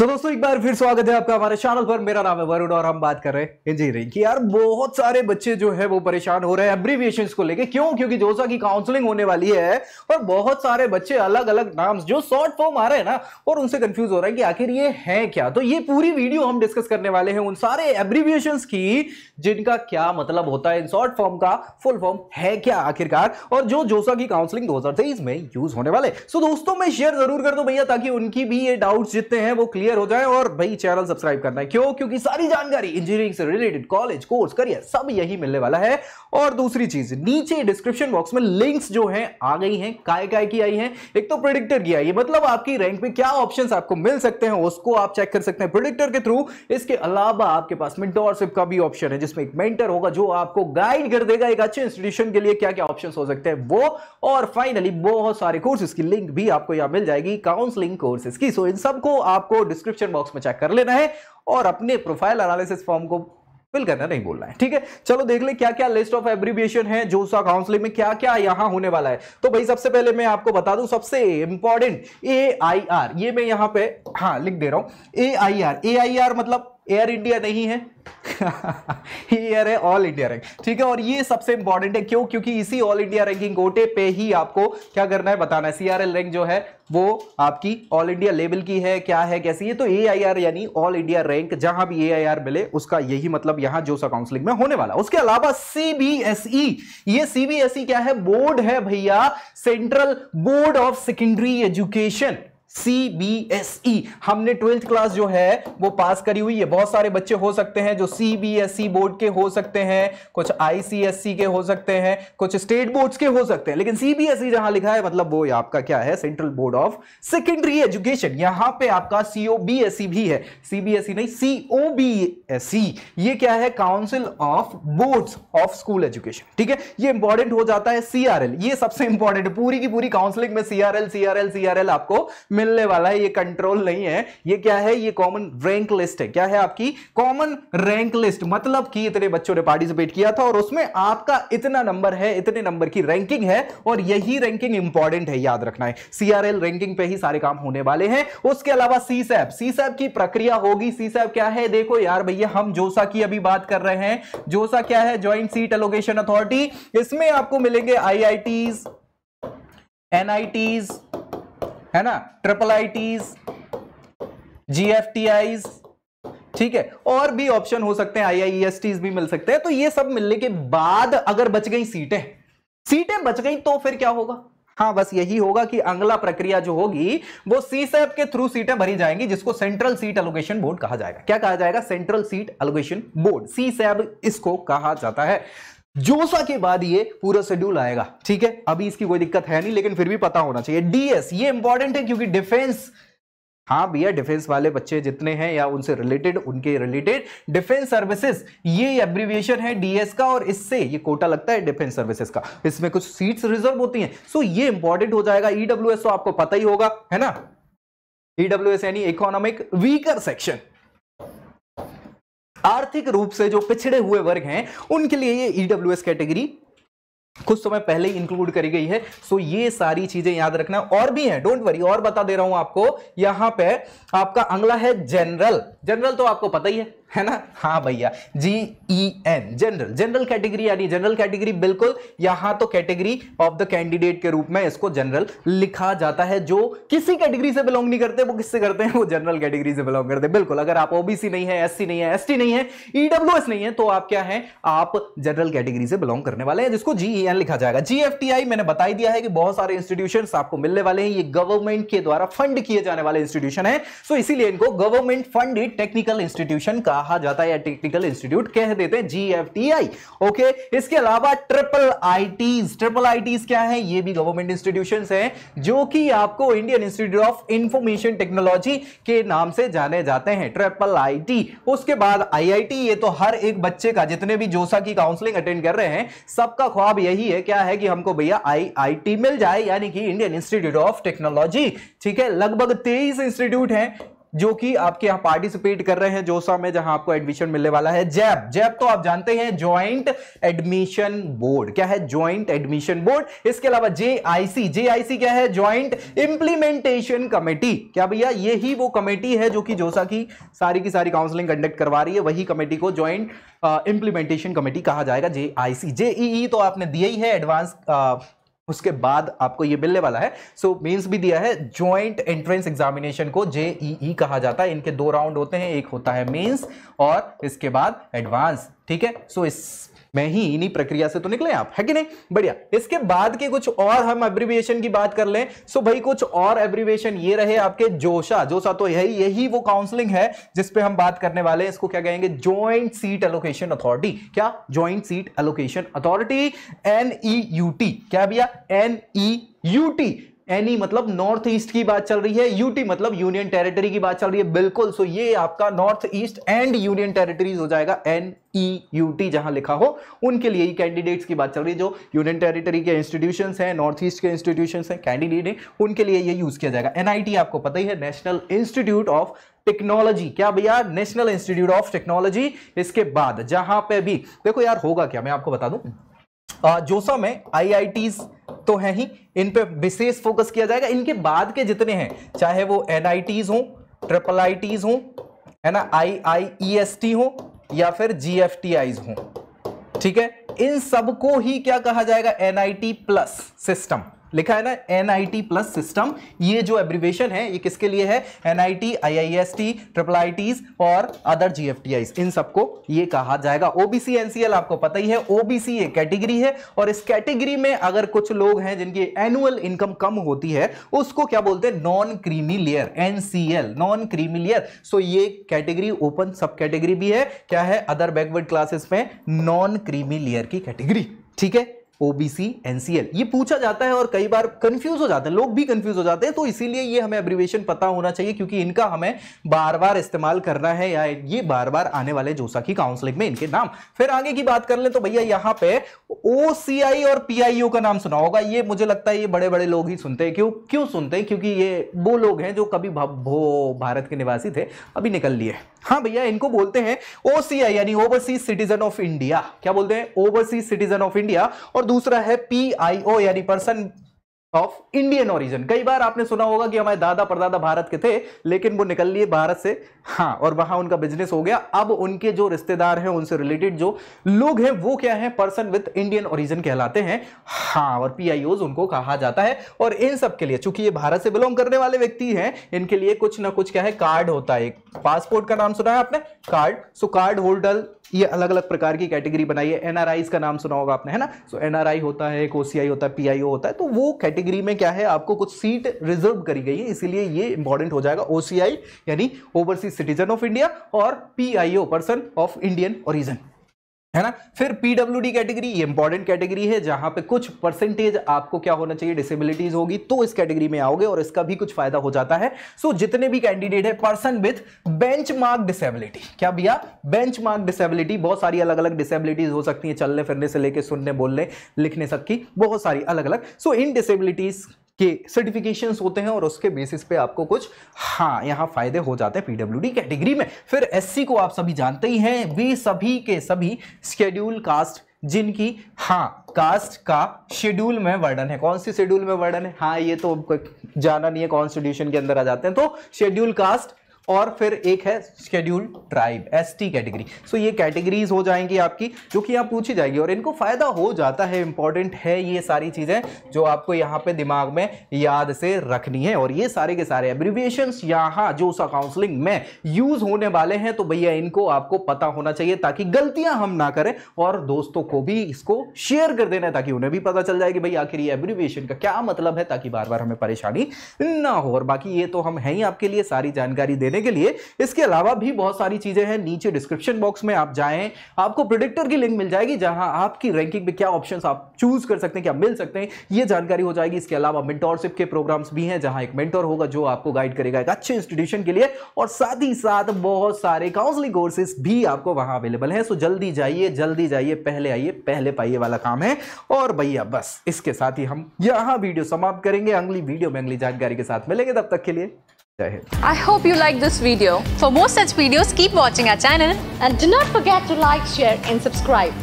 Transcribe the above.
सो so, दोस्तों एक बार फिर स्वागत है आपका हमारे चैनल पर। मेरा नाम है वरुण और हम बात कर रहे हैं इंजीनियरिंग की। यार बहुत सारे बच्चे जो है वो परेशान हो रहे हैं एब्रीविएशन को लेके। क्यों? क्योंकि जोसा की काउंसलिंग होने वाली है और बहुत सारे बच्चे अलग अलग नाम जो शॉर्ट फॉर्म आ रहे हैं ना और उनसे कंफ्यूज हो रहा है कि आखिर ये है क्या? तो ये पूरी वीडियो हम डिस्कस करने वाले हैं उन सारे एब्रीविएशन की जिनका क्या मतलब होता है इन शॉर्ट फॉर्म का फुल फॉर्म है क्या आखिरकार? और जो जोसा की काउंसलिंग दो हज़ार तेईस में यूज़ होने वाले। सो दोस्तों में शेयर ज़रूर कर दो भैया ताकि उनकी भी ये डाउट जितने हैं वो क्लियर हो जाए और भाई चैनल सब्सक्राइब करना है। क्यों? क्योंकि सारी जानकारी इंजीनियरिंग से रिलेटेड कॉलेज कोर्स करियर सब यही मिलने वाला है। और दूसरी चीज़, नीचे डिस्क्रिप्शन बॉक्स में लिंक्स जो हैं, आ गई हैं, काय काय की आई हैं, एक तो प्रोडिक्टर की आई है। मतलब आपकी रैंक पे क्या ऑप्शंस आपको मिल सकते हैं, उसको आप चेक कर सकते हैं प्रोडिक्टर के थ्रू इसके अलावा आपके पास मेंटोरशिप का भी ऑप्शन है, जिसमें एक मेंटर होगा जो आपको गाइड कर देगा एक अच्छे इंस्टीट्यूशन के लिए क्या क्या ऑप्शन हो सकते हैं, वो। और फाइनली बहुत सारे कोर्सेज की लिंक भी आपको यहाँ मिल जाएगी काउंसलिंग कोर्सेज की। सो इन सबको आपको डिस्क्रिप्शन बॉक्स में चेक कर लेना है और अपने प्रोफ़ाइल एनालिसिस फॉर्म को फिल करना, नहीं बोलना है, ठीक है? चलो देख ले क्या क्या लिस्ट ऑफ़ एब्रीविएशन है जोसा काउंसलिंग में क्या क्या यहाँ होने वाला है। तो भाई, सबसे पहले मैं आपको बता दूँ, सबसे इंपॉर्टेंट ए आई आर ये मैं यहाँ पे हाँ लिख दे रहा हूँ। A I R A I R मतलब एयर इंडिया नहीं है। एयर है ऑल इंडिया रैंक ठीक है, और ये सबसे इंपॉर्टेंट है, क्यों? क्योंकि इसी ऑल इंडिया रैंकिंग कोटे पे ही आपको क्या करना है, बताना है। सीआरएल रैंक जो है, वो आपकी ऑल इंडिया लेवल की है, क्या है, कैसी है? तो ए आई आर यानी ऑल इंडिया रैंक जहाँ भी ए आई आर मिले, उसका यही मतलब यहाँ जो सा काउंसलिंग में होने वाला। उसके अलावा सीबीएसई ये सीबीएसई क्या है? बोर्ड है भैया central board of secondary education CBSE हमने ट्वेल्थ क्लास जो है, वो पास करी हुई है। बहुत सारे बच्चे हो सकते हैं जो सीबीएसई बोर्ड के हो सकते हैं, कुछ आईसीएससी के हो सकते हैं, कुछ स्टेट बोर्ड्स के हो सकते हैं। लेकिन सीबीएसई जहाँ लिखा है मतलब वो आपका क्या है central board of secondary education यहाँ पे आपका सीओबीएसई भी है। सीबीएसई नहीं सीओबीएसई ये क्या है council of boards of school education ठीक है? ये इंपॉर्टेंट हो जाता है सीआरएल ये सबसे इंपॉर्टेंट पूरी की पूरी काउंसिलिंग में सीआरएल सीआरएल सीआरएल आपको मिलने वाला है, ये कंट्रोल नहीं है। ये क्या है? ये कॉमन रैंक लिस्ट है। क्या है आपकी? कॉमन रैंक लिस्ट मतलब कि इतने बच्चों ने पार्टिसिपेट किया था और उसमें आपका इतना नंबर है, इतने नंबर की रैंकिंग है और यही रैंकिंग इंपॉर्टेंट है, याद रखना है। सीआरएल रैंकिंग पे ही सारे काम होने वाले हैं। उसके अलावा सीसैप सीसैप की प्रक्रिया होगी। सीसैप क्या है? देखो यार भैया, हम जोसा की अभी बात कर रहे हैं। जोसा क्या है? ज्वाइंट सीट एलोकेशन अथॉरिटी इसमें आपको मिलेंगे आईआईटीज एनआईटीज है ना? Triple I Ts G F T Is ठीक है? और भी ऑप्शन हो सकते हैं आई आई टीज भी मिल सकते हैं। तो ये सब मिलने के बाद अगर बच गई सीटें सीटें बच गई तो फिर क्या होगा? हाँ बस यही होगा कि अगला प्रक्रिया जो होगी, वो सी सैप के थ्रू सीटें भरी जाएँगी, जिसको सेंट्रल सीट एलोकेशन बोर्ड कहा जाएगा। क्या कहा जाएगा? Central seat allocation board C SAB इसको कहा जाता है। जोसा के बाद ये पूरा शेड्यूल आएगा, ठीक है? अभी इसकी कोई दिक्कत है नहीं, लेकिन फिर भी पता होना चाहिए। डीएस ये इंपॉर्टेंट है क्योंकि डिफेंस हाँ भैया डिफेंस वाले बच्चे जितने हैं या उनसे रिलेटेड उनके रिलेटेड डिफेंस सर्विसेज़ ये एब्रीविएशन है डीएस का और इससे ये कोटा लगता है डिफेंस सर्विसेज़ का। इसमें कुछ सीट्स रिज़र्व होती हैं। सो ये इंपॉर्टेंट हो जाएगा। ईडब्ल्यू e तो आपको पता ही होगा, है ना? ईडब्ल्यू e यानी इकोनॉमिक वीकर सेक्शन आर्थिक रूप से जो पिछड़े हुए वर्ग हैं, उनके लिए ये ईडब्ल्यू e कैटेगरी कुछ समय पहले ही इंक्लूड करी गई है। सो ये सारी चीज़ें याद रखना। और भी है डोंट वरी और बता दे रहा हूँ आपको, यहाँ पे आपका अंगला है जनरल जनरल तो आपको पता ही है। है ना? हाँ भैया जी E N general general category यानी जनरल कैटेगरी बिल्कुल यहाँ तो कैटेगरी ऑफ़ द कैंडिडेट के रूप में इसको जनरल लिखा जाता है, जो किसी कैटेगरी से बिलोंग नहीं करते, वो किससे करते हैं? वो जनरल कैटेगरी से बिलोंग करते हैं। बिल्कुल, अगर आप ओबीसी नहीं है एससी नहीं है एसटी नहीं है ईडब्ल्यूएस नहीं है तो आप क्या है? आप जनरल कैटेगरी से बिलोंग करने वाले हैं, जिसको जीईएन लिखा जाएगा। जीएफटीआई मैंने बताई दिया है कि बहुत सारे इंस्टीट्यूशन आपको मिलने वाले हैं, ये गवर्नमेंट के द्वारा फंड किए जाने वाले इंस्टीट्यूशन है। सो इसीलिए इनको गवर्नमेंट फंडेड टेक्निकल इंस्टीट्यूशन का कहा जाता है या टेक्निकल इंस्टीट्यूट कह देते हैं जीएफटीआई ओके इसके अलावा ट्रिपल आईटीज ट्रिपल आईटीज क्या है? ये भी गवर्नमेंट इंस्टीट्यूशन है, जो कि आपको Indian Institute of Information Technology के नाम से जाने जाते हैं ट्रिपल आईटी उसके बाद आईआईटी ये तो हर एक बच्चे का, जितने भी जोसा की काउंसलिंग अटेंड कर रहे हैं, सबका ख्वाब यही है, क्या है कि हमको भैया आईआईटी मिल जाए, यानी कि इंडियन इंस्टीट्यूट ऑफ़ टेक्नोलॉजी ठीक है? लगभग तेईस इंस्टीट्यूट हैं जो कि आपके यहाँ पार्टिसिपेट कर रहे हैं जोसा में, जहाँ आपको एडमिशन मिलने वाला है। जैब जैब तो आप जानते हैं ज्वाइंट एडमिशन बोर्ड क्या है ज्वाइंट एडमिशन बोर्ड इसके अलावा जेआईसी जेआईसी क्या है? ज्वाइंट इंप्लीमेंटेशन कमेटी क्या भैया यही वो कमेटी है जो कि जोसा की सारी की सारी काउंसलिंग कंडक्ट करवा रही है। वही कमेटी को ज्वाइंट इंप्लीमेंटेशन कमेटी कहा जाएगा जेआईसी जेईई तो आपने दिया ही है एडवांस उसके बाद आपको ये मिलने वाला है। सो so, मेंस भी दिया है ज्वाइंट एंट्रेंस एग्जामिनेशन को जेईई कहा जाता है। इनके दो राउंड होते हैं एक होता है मेंस और इसके बाद एडवांस ठीक है? सो so, इस मैं ही इन्हीं प्रक्रिया से तो निकले आप, है कि नहीं? बढ़िया। इसके बाद के कुछ और हम एब्रीविएशन की बात कर लें सो भाई कुछ और एब्रीविएशन ये रहे आपके जोशा। जोशा तो यही यही वो काउंसलिंग है जिसपे हम बात करने वाले हैं। इसको क्या कहेंगे? ज्वाइंट सीट एलोकेशन अथॉरिटी क्या? Joint seat allocation authority NEUT क्या भैया? एनई एनईयूटी एनी मतलब नॉर्थ ईस्ट की बात चल रही है, यूटी मतलब यूनियन टेरिटरी की बात चल रही है, बिल्कुल। सो ये आपका north east and union territories हो जाएगा एन ई यू टी जहाँ लिखा हो, उनके लिए ही कैंडिडेट्स की बात चल रही है, जो यूनियन टेरिटरी के इंस्टीट्यूशंस हैं, नॉर्थ ईस्ट के इंस्टीट्यूशंस हैं कैंडिडेट हैं, उनके लिए ये यूज़ किया जाएगा। एनआईटी आपको पता ही है नेशनल इंस्टीट्यूट ऑफ़ टेक्नोलॉजी क्या भैया? नेशनल इंस्टीट्यूट ऑफ़ टेक्नोलॉजी इसके बाद, जहाँ पे भी, देखो यार, होगा क्या? मैं आपको बता दूँ। जोसा में आई तो है ही, इन पे विशेष फोकस किया जाएगा। इनके बाद के जितने हैं, चाहे वो एन हो ट्रिपल आई हो, है ना आई आई ई एस टी हो, या फिर जी एफ़ टी आईज हो, ठीक है? इन सबको ही क्या कहा जाएगा? N I T plus system लिखा है ना एनआईटी प्लस सिस्टम ये जो एब्रीवेशन है, ये किसके लिए है? एनआईटी आईआईएसटी ट्रिपल आईटीज और अदर जीएफटीआईज इन सबको ये कहा जाएगा। ओबीसी एनसीएल आपको पता ही है ओबीसी एक कैटेगरी है और इस कैटेगरी में अगर कुछ लोग हैं जिनकी एनुअल इनकम कम होती है, उसको क्या बोलते हैं? Non creamy layer NCL non creamy layer so ये कैटेगरी ओपन सब कैटेगरी भी है। क्या है? अदर बैकवर्ड क्लासेस में नॉन क्रीमी लेयर की कैटेगरी ठीक है? ओबीसी एनसीएल ये पूछा जाता है और कई बार कंफ्यूज हो जाते हैं, लोग भी कंफ्यूज हो जाते हैं तो इसीलिए ये हमें एब्रीवेशन पता होना चाहिए क्योंकि इनका हमें बार बार इस्तेमाल करना है या ये बार बार आने वाले जोसा की काउंसलिंग में इनके नाम। फिर आगे की बात कर ले तो भैया यहाँ पे ओसीआई और पीआईओ का नाम सुना होगा। ये मुझे लगता है ये बड़े बड़े लोग ही सुनते हैं। क्यों क्यों सुनते हैं? क्योंकि ये वो लोग हैं जो कभी भारत के निवासी थे, अभी निकल लिए हाँ। भैया, इनको बोलते हैं ओसीआई यानी ओवरसीज सिटीजन ऑफ़ इंडिया क्या बोलते हैं? ओवरसीज सिटीजन ऑफ़ इंडिया और दूसरा है पीआईओ यानी पर्सन ऑफ़ इंडियन ओरिजिन कई बार आपने सुना होगा कि हमारे दादा परदादा भारत के थे, लेकिन वो निकल लिए भारत से। हाँ और वहाँ उनका बिज़नेस हो गया। अब उनके जो रिश्तेदार हैं, उनसे रिलेटेड जो लोग हैं, वो क्या है? पर्सन विद इंडियन ओरिजिन कहलाते हैं। हाँ और पीआईओ उनको कहा जाता है। और इन सब के लिए, चूँकि ये भारत से बिलोंग करने वाले व्यक्ति हैं, इनके लिए कुछ ना कुछ क्या है कार्ड होता है। पासपोर्ट का नाम सुना है आपने? कार्ड सो कार्ड होल्डर ये अलग अलग प्रकार की कैटेगरी बनाई है। एनआरआई का नाम सुना होगा आपने, है ना? सो एनआरआई होता है एक ओसीआई होता है पीआईओ होता है तो वो कैटेगरी में क्या है? आपको कुछ सीट रिज़र्व करी गई है, इसीलिए ये इंपॉर्टेंट हो जाएगा। ओसीआई यानी ओवरसीज सिटीजन ऑफ़ इंडिया और PIO person of Indian origin है ना? फिर पीडब्ल्यूडी कैटेगरी ये इंपॉर्टेंट कैटेगरी है जहाँ पे कुछ परसेंटेज आपको क्या होना चाहिए डिसेबिलिटीज होगी तो इस कैटेगरी में आओगे और इसका भी कुछ फ़ायदा हो जाता है। सो so, जितने भी कैंडिडेट है person with benchmark disability क्या भैया? बेंच मार्क डिसेबिलिटी बहुत सारी अलग अलग डिसेबिलिटीज हो सकती है चलने फिरने से लेकर सुनने बोलने लिखने सब की बहुत सारी अलग अलग सो इन डिसेबिलिटीज के सर्टिफिकेशंस होते हैं और उसके बेसिस पे आपको कुछ हाँ यहाँ फ़ायदे हो जाते हैं पीडब्ल्यूडी कैटेगरी में। फिर एससी को आप सभी जानते ही हैं, वे सभी के सभी स्केड्यूल कास्ट जिनकी हाँ कास्ट का शेड्यूल में वर्णन है। कौन सी शेड्यूल में वर्णन है? हाँ ये तो जाना नहीं है कॉन्स्टिट्यूशन के अंदर आ जाते हैं। तो शेड्यूल कास्ट और फिर एक है schedule tribe S T category so ये कैटेगरीज हो जाएँगी आपकी, जो कि यहाँ पूछी जाएगी और इनको फ़ायदा हो जाता है इंपॉर्टेंट है ये सारी चीज़ें जो आपको यहाँ पे दिमाग में याद से रखनी है और ये सारे के सारे एब्रीविएशन यहाँ जो सा काउंसलिंग में यूज़ होने वाले हैं तो भैया इनको आपको पता होना चाहिए ताकि गलतियाँ हम ना करें और दोस्तों को भी इसको शेयर कर देना है ताकि उन्हें भी पता चल जाए कि भाई आखिर ये एब्रीविएशन का क्या मतलब है, ताकि बार बार हमें परेशानी ना हो। और बाकी ये तो हम हैं ही आपके लिए, सारी जानकारी देने करने के लिए। इसके अलावा भी बहुत सारी चीज़ें हैं, नीचे डिस्क्रिप्शन बॉक्स में आप जाएँ, आपको प्रोडिक्टर की लिंक मिल जाएगी, जहाँ आपकी रैंकिंग में क्या ऑप्शंस आप चूज़ कर सकते हैं, क्या मिल सकते हैं, ये जानकारी हो जाएगी। इसके अलावा मेंटोरशिप के प्रोग्राम्स भी हैं, जहाँ एक मेंटोर होगा जो आपको गाइड करेगा एक अच्छे इंस्टीट्यूशन के लिए, और साथ ही साथ बहुत सारे काउंसलिंग कोर्सेज भी आपको वहाँ अवेलेबल है। सो जल्दी जाइए जल्दी जाइए, पहले आइए, पहले पाइए वाला काम है। और भैया, बस इसके साथ ही हम यहाँ वीडियो समाप्त करेंगे। अगली वीडियो में अगली जानकारी के साथ मिलेंगे, तब तक के लिए I hope you like this video. For more such videos, keep watching our channel. And do not forget to like, share, and subscribe.